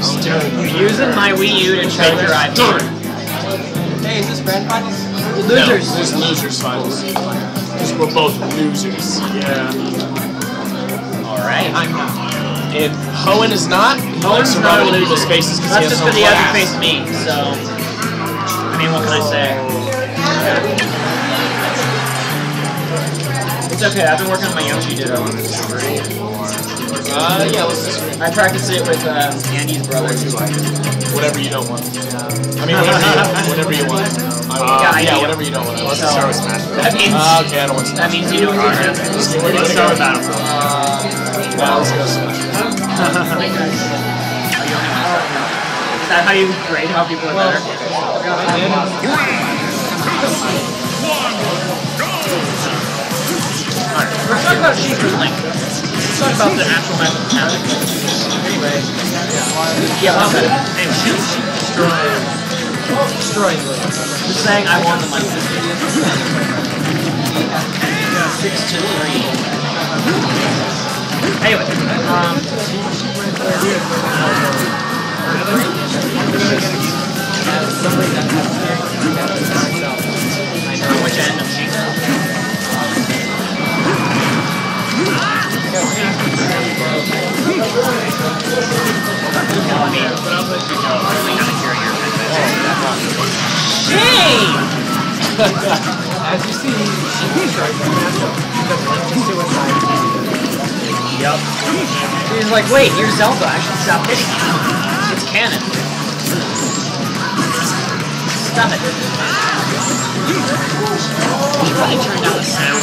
I'm using my Wii U to charge your iPhone. Hey, is this grand finals? Losers. No, this is losers finals. Because we're both losers. Yeah. Alright. I'm not. If Hoenn is not, he likes Hoenn's to not run a into loser. people's faces because That's he has just no because he hasn't faced me, so. I mean, what can I say? It's okay, I've been working on my Yoshi Ditto. Uh, yeah, let's just I practiced it with uh, Andy's brother. whatever you don't want. I mean, whatever you, whatever you want. Uh, Yeah, yeah, whatever you don't want. Let's So- start with Smash. That means Uh, okay, I don't want Smash. that means you don't want to. Let's, we're start with Battlefield. Uh, well, let's go Smash. Is that how you grade how people are better? let's talk about Sheikah's Link. Let's talk about the actual mechanics. Anyway, Yeah, well, anyway, destroying. Destroying just saying I won the money. Six to three. Anyway, um, somebody that has myself, As you see, he's because suicide. Yep. He's like, wait, you're Zelda. I should stop hitting you. It's canon. Stop it. You should probably turn down the sound.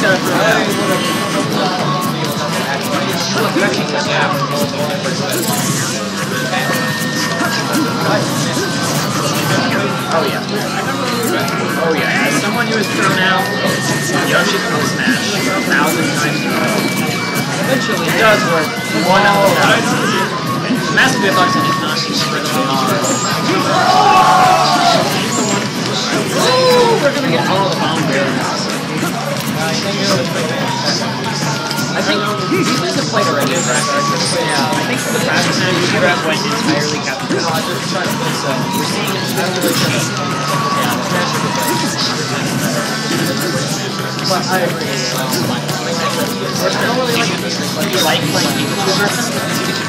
throw it out. Oh like playing Pikachu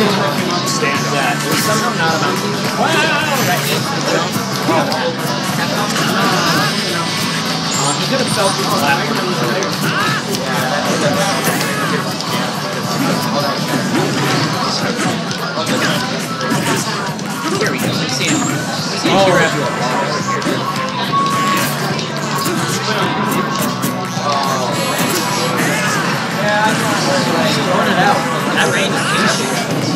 understand that. There's not about uh, he could have felt the laugh. Here we go, let's see him. Let's see oh. right. Yeah, I'm not know. He it out. That range is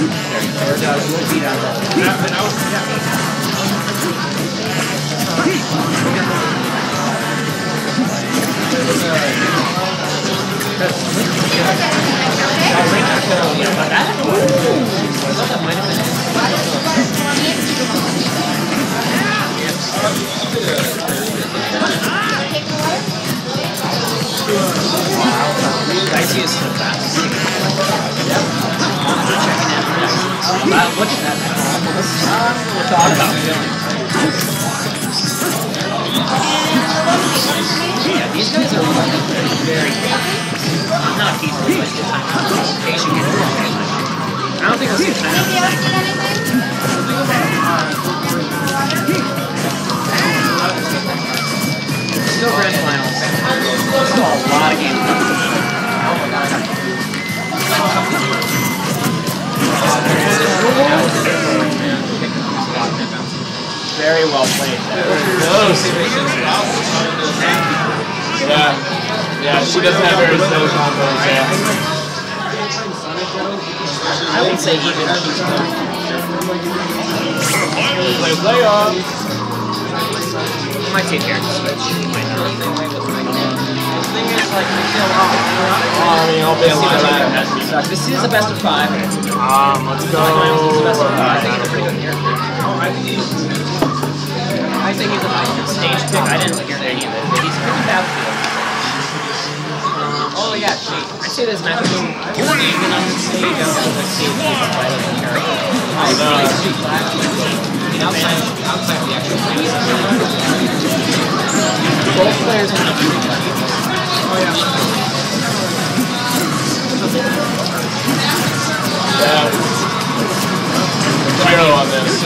you. Or does. We'll beat out Yeah, Yeah, these guys are very not. I don't think we'll see time. Still grand finals. Still a lot of games Very well played. Yeah. Yeah, she doesn't have very slow combos, yeah. I would say even she's good. Play playoffs. I might take character switch. Might not. Oh, I mean, I'll be able to that. This is a best of five. Um, let's go. I think he's a pretty good character. I think he's a stage pick. I didn't hear any of it, but he's pretty. Um, oh yeah. I say this match even on the stage. I the stage. I the. Both players been pretty good. Yeah. Zero on this.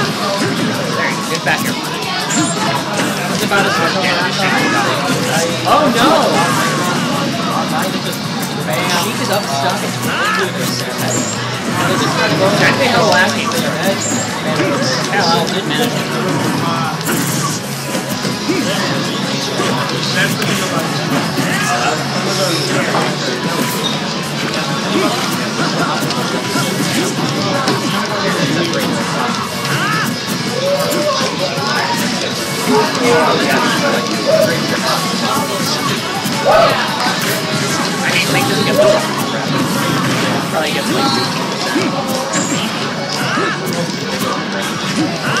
Get back here. It's about as much damage as you got. Oh no! Is up stuck. Jack the hell lacking. I mean, Link doesn't get Probably gets like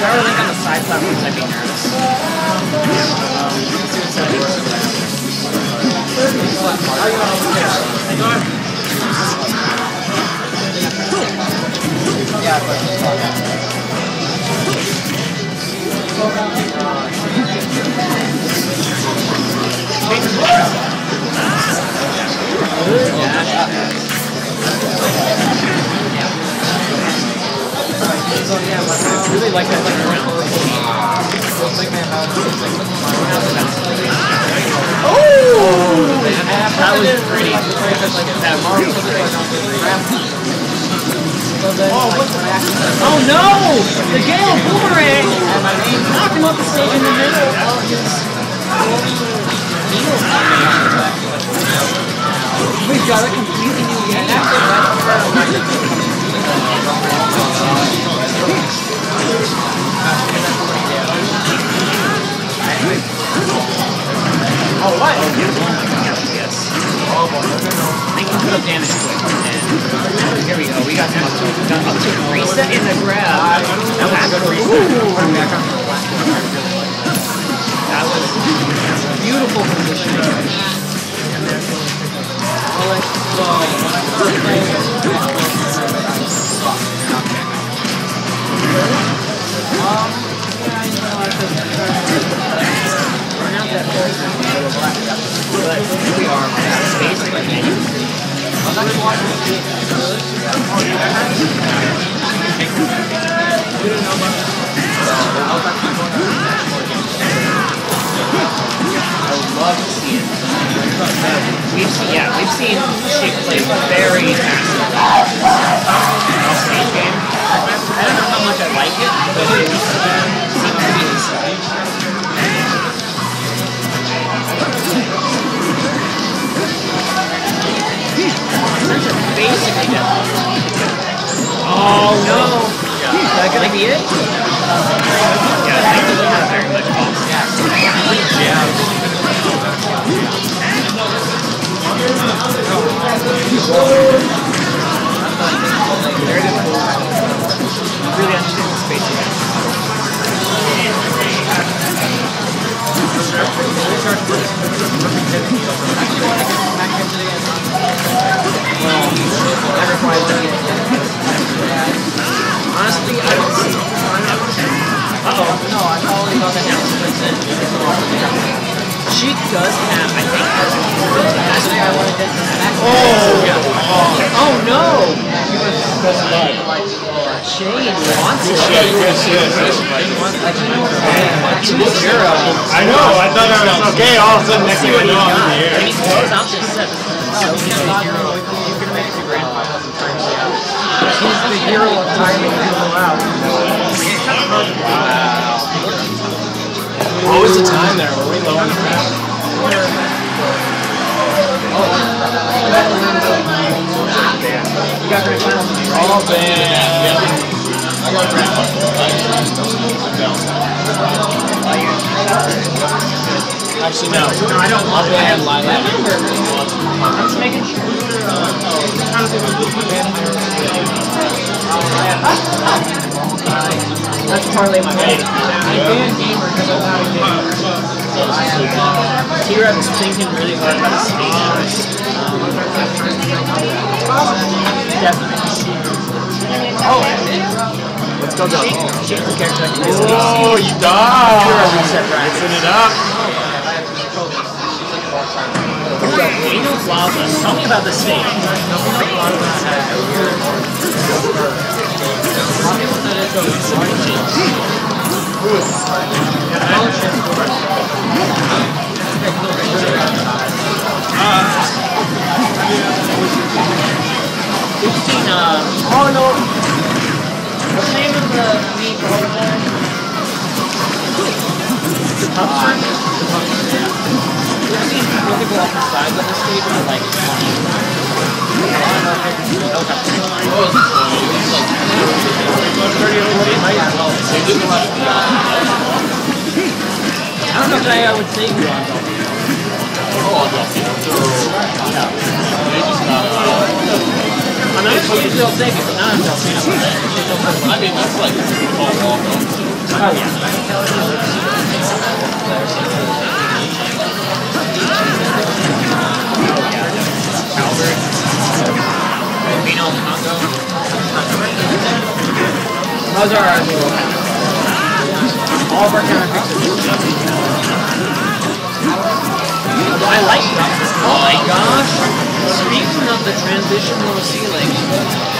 If I were like on the side platforms, I'd be nervous. Yeah, but I really like that. Oh! That was pretty. That Oh no! The Gale Boomerang! Knocked him off the stage in the middle of his We've got a completely new game. Oh, what? Yes. Oh, boy. I can put up damage quick. And here we go. We got up to, got up to reset in the grab. That was. That was beautiful positioning. But here we We've seen, yeah, we've seen Chick play very fast. I don't know how much I like it, but it uh, seems to be the. Basically, death. Oh no! Is That gonna be it? Yeah, I think doesn't very much pulse. Very good pulse. Honestly, I don't see. Uh-oh. No, I probably got the announcements and she does have, I think, actually, I wanted to Oh! Oh no! Shane wants it. Two zero. I know, I thought I was okay, all of a sudden next thing I know I'm in the air. This set. So he's can make to grand finals it. He's the hero of timing people out. Wow. What was the time there? Were we low on the crowd? You got in? Oh. I got a grand final. I- I don't. Oh, you're Actually, no. No, I don't I'll it. I have. I'm just making sure. Let's parlay my money. I ban gamer because I'm not a gamer. T-Rav is thinking really hard about Oh, Let's go, go. She's the character. Oh, you bracket. Mixing it up. Tell me about the. We've We've seen people off the sides of the stage 20. I don't know if I would save you. I mean, I. I that's like a tall walk Oh. Those are our all of our counter I like that. Oh my gosh. Speaking of the transitional ceiling,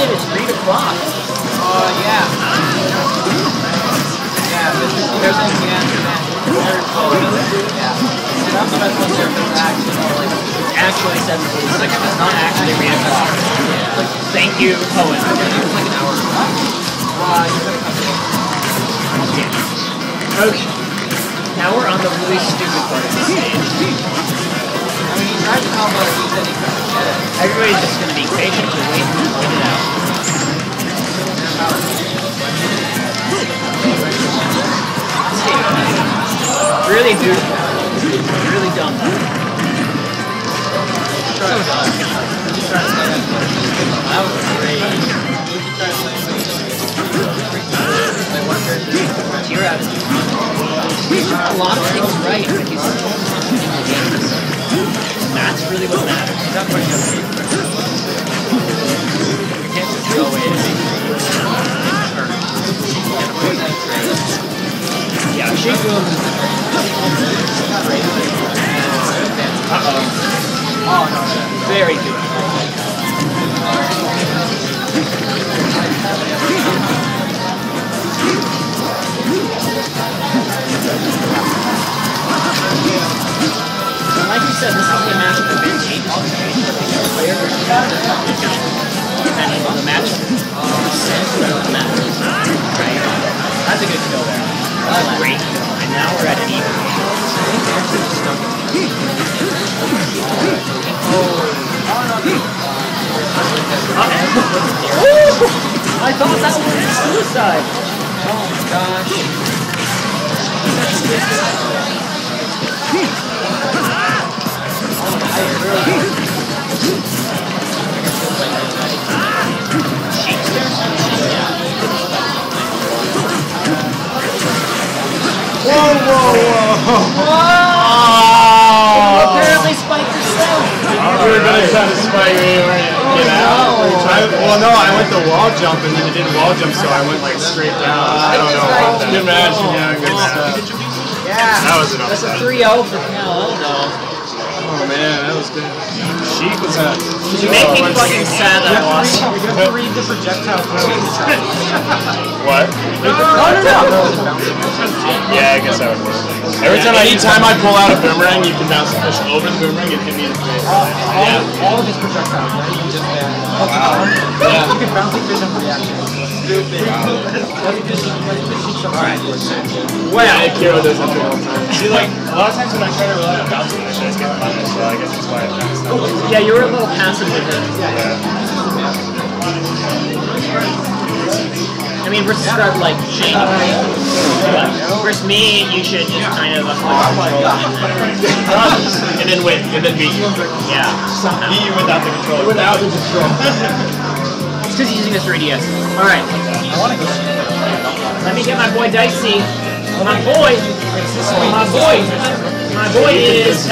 it? It's 3 o'clock. Uh, yeah. Yeah, is there's a yeah, yeah. See, that's the best one actually more like Actually 746. It's not actually 3 o'clock. Like, thank you, Cohen. it's like an hour. Uh, you're gonna come. Okay. Now we're on the really stupid part of the stage. Everybody's just gonna be patiently waiting to point it out. Really dude. Really dumb. So dumb. That was great. T-Rav. He's a lot of things right, still not in the games. That's really what matters. You can't just go in. Yeah, she goes. Uh-oh. Oh, no. Very good. And like we said, this is the match. Depending on the match, the match. Right? That's a good kill there. That's a great kill. And now we're at an even. Uh-oh. I thought that was suicide. Oh my gosh. Hmm. Whoa, whoa, whoa! Oh! Apparently spiked herself. You were gonna try to spike me or get out. I, well, no, I went to wall jump and then it didn't wall jump, so I went like straight down. Ah, I don't know. Good match, yeah, good stuff. Yeah. That was an That's a upset. 3-0 for Kal though. Oh man, that was good. Sheik was that? You make me fucking sad that I lost. We have to read the projectile points. What? No, no, no. Yeah, I guess that would work. Every time, anytime I pull out a boomerang, you can bounce the fish over the boomerang and hit me in the face. All, all of his projectiles, right? You can just uh, Yeah. You can bounce a fish into reaction. Stupid. Something. Yeah, Kiro does that all the time. See, like, a lot of times when I try to rely on bouncing I just get punished, so I guess that's why I bounced that. Yeah, you were a little passive with it. I mean, versus Scrub, like, Shane. Versus me, you should just kind of uh, and then win, and then beat you. Yeah. Beat you without the controller. Without the control. It's because he's using this 3DS. Alright. Let me get my boy Dicey. My boy. My boy. My boy is.